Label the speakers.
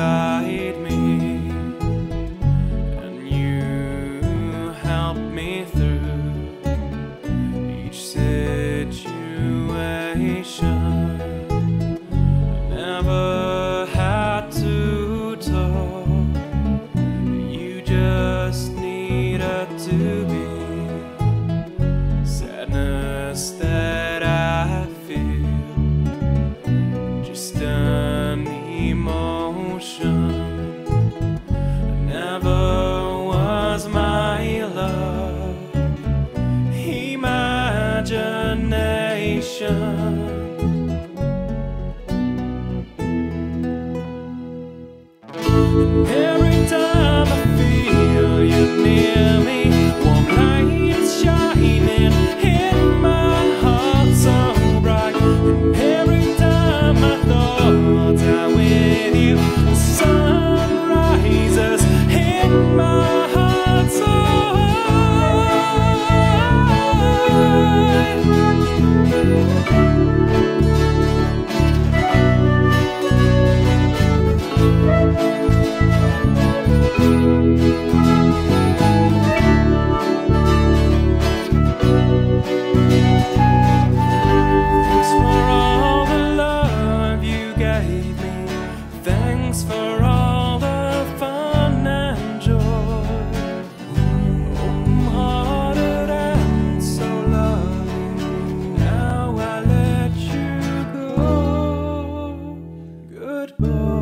Speaker 1: beside me. And you help me through each situation? Never had to talk. You just needed to be. Sadness Yeah. for all the fun and joy. hearted and so now I let you go. Good boy.